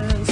heavens